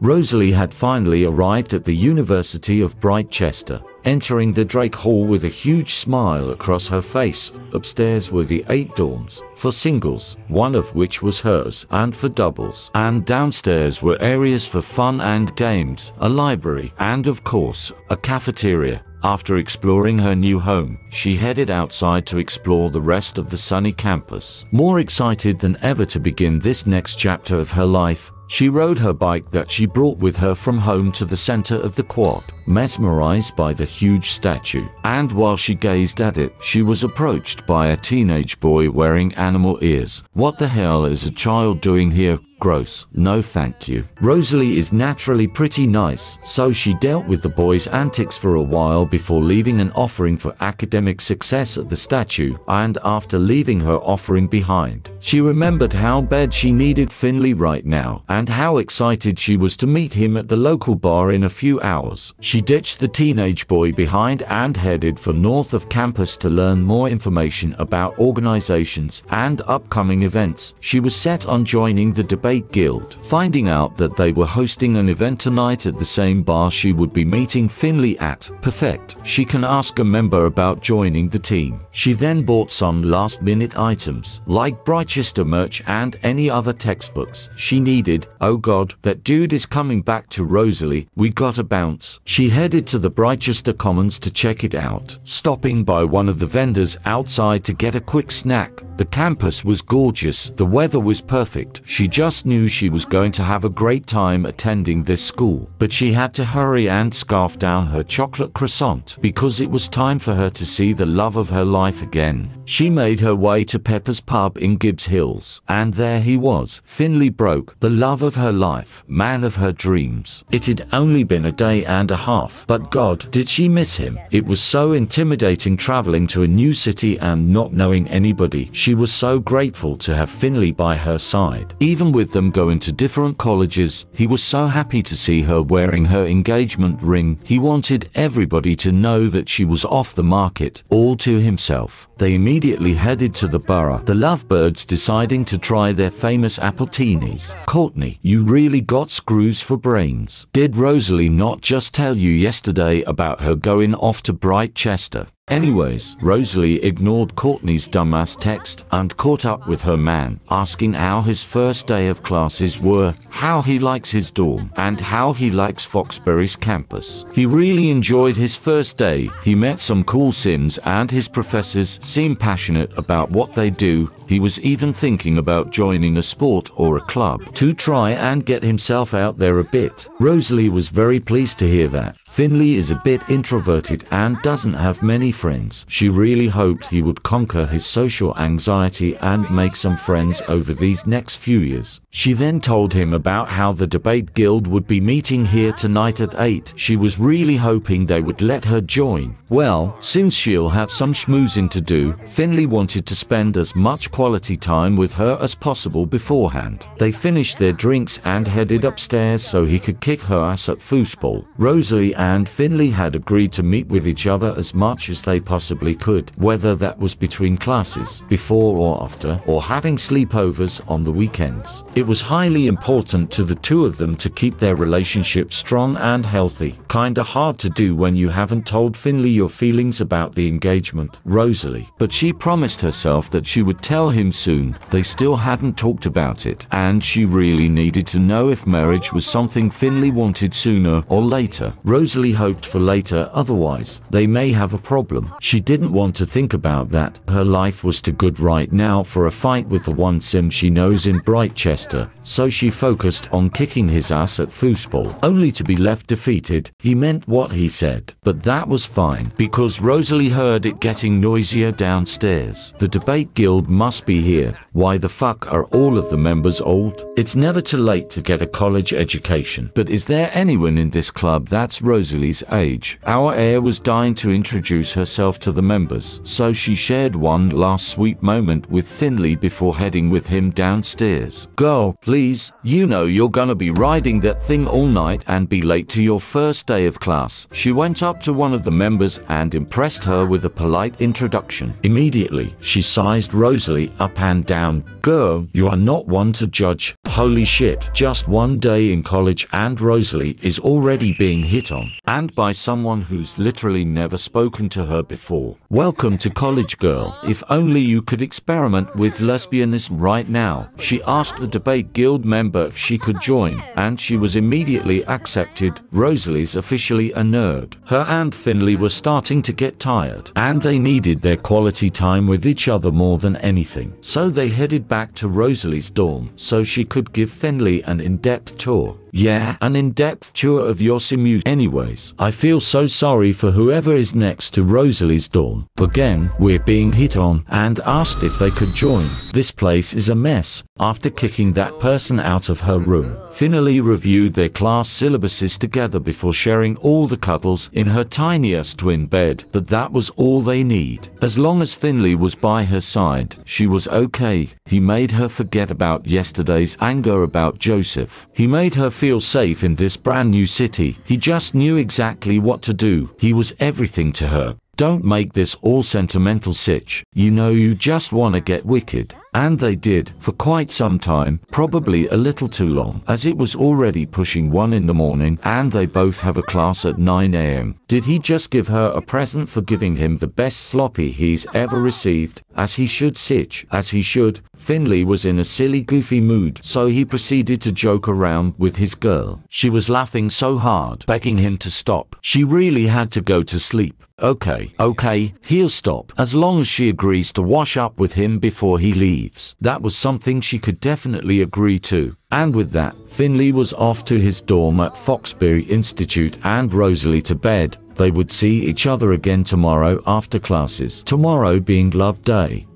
Rosalie had finally arrived at the University of Britechester, entering the Drake Hall with a huge smile across her face. Upstairs were the eight dorms, for singles, one of which was hers, and for doubles. And downstairs were areas for fun and games, a library, and of course, a cafeteria. After exploring her new home, she headed outside to explore the rest of the sunny campus. More excited than ever to begin this next chapter of her life, she rode her bike that she brought with her from home to the center of the quad, mesmerized by the huge statue. And while she gazed at it, she was approached by a teenage boy wearing animal ears. What the hell is a child doing here? Gross. No thank you. Rosalie is naturally pretty nice, so she dealt with the boy's antics for a while before leaving an offering for academic success at the statue, and after leaving her offering behind, she remembered how bad she needed Finley right now, and how excited she was to meet him at the local bar in a few hours. She ditched the teenage boy behind and headed for north of campus to learn more information about organizations and upcoming events. She was set on joining the debate Guild, finding out that they were hosting an event tonight at the same bar she would be meeting Finley at. Perfect. She can ask a member about joining the team. She then bought some last minute items, like Britechester merch and any other textbooks she needed. Oh god, that dude is coming back to Rosalie. We gotta bounce. She headed to the Britechester Commons to check it out, stopping by one of the vendors outside to get a quick snack. The campus was gorgeous, the weather was perfect. She just knew she was going to have a great time attending this school, but she had to hurry and scarf down her chocolate croissant because it was time for her to see the love of her life again. She made her way to Pepper's pub in Gibbs Hills, and there he was, Finley Broke, the love of her life, man of her dreams. It had only been a day and a half, but God, did she miss him? It was so intimidating traveling to a new city and not knowing anybody. She was so grateful to have Finley by her side. Even with them going to different colleges, he was so happy to see her wearing her engagement ring. He wanted everybody to know that she was off the market, all to himself. They immediately headed to the borough, the lovebirds deciding to try their famous appletinis. Courtney, you really got screws for brains. Did Rosalie not just tell you yesterday about her going off to Britechester? Anyways, Rosalie ignored Courtney's dumbass text and caught up with her man, asking how his first day of classes were, how he likes his dorm, and how he likes Foxbury's campus. He really enjoyed his first day. He met some cool sims and his professors seem passionate about what they do. He was even thinking about joining a sport or a club to try and get himself out there a bit. Rosalie was very pleased to hear that. Finley is a bit introverted and doesn't have many friends. She really hoped he would conquer his social anxiety and make some friends over these next few years. She then told him about how the debate guild would be meeting here tonight at 8. She was really hoping they would let her join. Well, since she'll have some schmoozing to do, Finley wanted to spend as much quality time with her as possible beforehand. They finished their drinks and headed upstairs so he could kick her ass at foosball. Rosalie Finley had agreed to meet with each other as much as they possibly could, whether that was between classes, before or after, or having sleepovers on the weekends. It was highly important to the two of them to keep their relationship strong and healthy. Kinda hard to do when you haven't told Finley your feelings about the engagement, Rosalie. But she promised herself that she would tell him soon. They still hadn't talked about it, and she really needed to know if marriage was something Finley wanted sooner or later. Rosalie hoped for later, otherwise, they may have a problem. She didn't want to think about that. Her life was too good right now for a fight with the one sim she knows in Britechester, so she focused on kicking his ass at foosball, only to be left defeated. He meant what he said, but that was fine, because Rosalie heard it getting noisier downstairs. The debate guild must be here. Why the fuck are all of the members old? It's never too late to get a college education, but is there anyone in this club that's Rosalie? Rosalie's age. Our heir was dying to introduce herself to the members, so she shared one last sweet moment with Finley before heading with him downstairs. Girl, please, you know you're gonna be riding that thing all night and be late to your first day of class. She went up to one of the members and impressed her with a polite introduction. Immediately, she sized Rosalie up and down. Girl, you are not one to judge. Holy shit, just one day in college and Rosalie is already being hit on. And by someone who's literally never spoken to her before. Welcome to college, girl. If only you could experiment with lesbianism right now. She asked the debate guild member if she could join, and she was immediately accepted. Rosalie's officially a nerd. Her and Finley were starting to get tired, and they needed their quality time with each other more than anything. So they headed back to Rosalie's dorm so she could give Finley an in-depth tour. Yeah, an in-depth tour of Yosemite. Anyways, I feel so sorry for whoever is next to Rosalie's dorm. Again, we're being hit on and asked if they could join. This place is a mess. After kicking that person out of her room, Finley reviewed their class syllabuses together before sharing all the cuddles in her tiniest twin bed, but that was all they need. As long as Finley was by her side, she was okay. He made her forget about yesterday's anger about Joseph. He made her feel safe in this brand new city. He just knew exactly what to do. He was everything to her. Don't make this all sentimental sitch. You know you just wanna get wicked. And they did, for quite some time, probably a little too long, as it was already pushing 1 in the morning and they both have a class at 9 am. Did he just give her a present for giving him the best sloppy he's ever received? As he should sitch, as he should. Finley was in a silly goofy mood, so he proceeded to joke around with his girl. She was laughing so hard, begging him to stop. She really had to go to sleep. Okay, okay, he'll stop, as long as she agrees to wash up with him before he leaves. That was something she could definitely agree to. And with that, Finley was off to his dorm at Foxbury Institute and Rosalie to bed. They would see each other again tomorrow after classes, tomorrow being Love Day.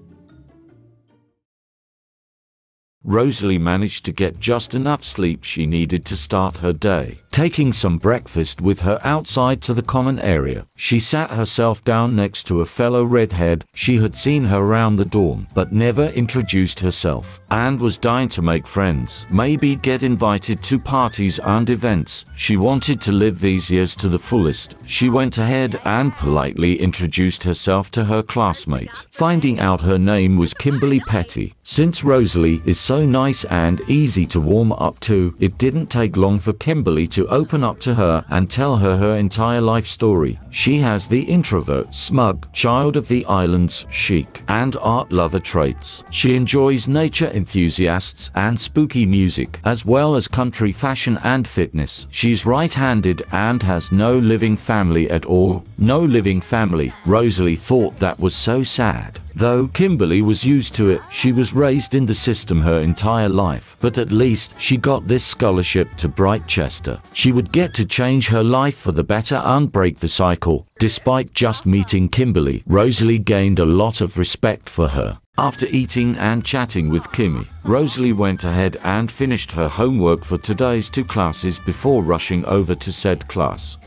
Rosalie managed to get just enough sleep she needed to start her day. Taking some breakfast with her outside to the common area, she sat herself down next to a fellow redhead. She had seen her around the dorm, but never introduced herself, and was dying to make friends, maybe get invited to parties and events. She wanted to live these years to the fullest. She went ahead and politely introduced herself to her classmate, finding out her name was Kimberly Petty. Since Rosalie is so nice and easy to warm up to, it didn't take long for Kimberly to open up to her and tell her her entire life story. She has the introvert, smug, child of the islands, chic, and art lover traits. She enjoys nature enthusiasts and spooky music, as well as country fashion and fitness. She's right-handed and has no living family at all. No living family. Rosalie thought that was so sad. Though Kimberly was used to it, she was raised in the system her entire life, but at least she got this scholarship to Britechester. She would get to change her life for the better and break the cycle. Despite just meeting Kimberly, Rosalie gained a lot of respect for her. After eating and chatting with Kimmy, Rosalie went ahead and finished her homework for today's two classes before rushing over to said class.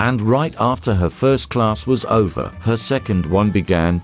And right after her first class was over, her second one began.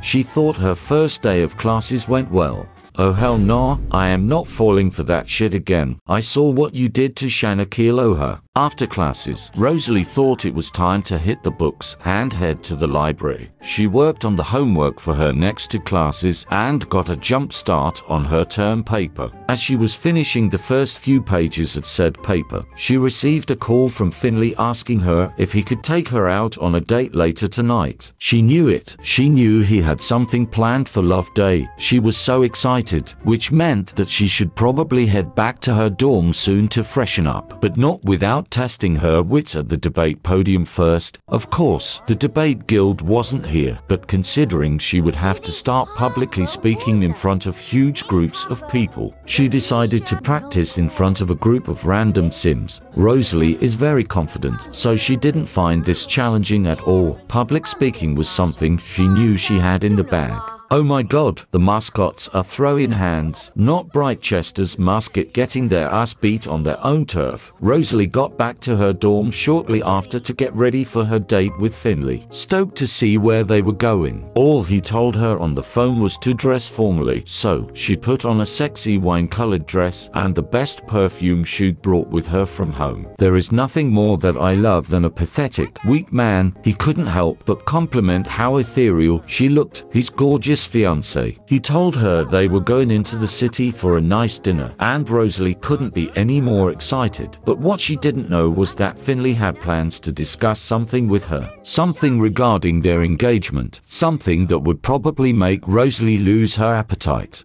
She thought her first day of classes went well. Oh hell no, I am not falling for that shit again. I saw what you did to Shanna Kealoha. After classes, Rosalie thought it was time to hit the books and head to the library. She worked on the homework for her next two classes and got a jump start on her term paper. As she was finishing the first few pages of said paper, she received a call from Finley asking her if he could take her out on a date later tonight. She knew it. She knew he had something planned for Love Day. She was so excited, which meant that she should probably head back to her dorm soon to freshen up, but not without about testing her wits at the debate podium first. Of course, the debate guild wasn't here, but considering she would have to start publicly speaking in front of huge groups of people, she decided to practice in front of a group of random sims. Rosalie is very confident, so she didn't find this challenging at all. Public speaking was something she knew she had in the bag. Oh my god, the mascots are throwing hands, not Britechester's mascot getting their ass beat on their own turf. Rosalie got back to her dorm shortly after to get ready for her date with Finley, stoked to see where they were going. All he told her on the phone was to dress formally, so she put on a sexy wine-colored dress and the best perfume she'd brought with her from home. There is nothing more that I love than a pathetic, weak man. He couldn't help but compliment how ethereal she looked. His gorgeous fiance. He told her they were going into the city for a nice dinner, and Rosalie couldn't be any more excited. But what she didn't know was that Finley had plans to discuss something with her. Something regarding their engagement. Something that would probably make Rosalie lose her appetite.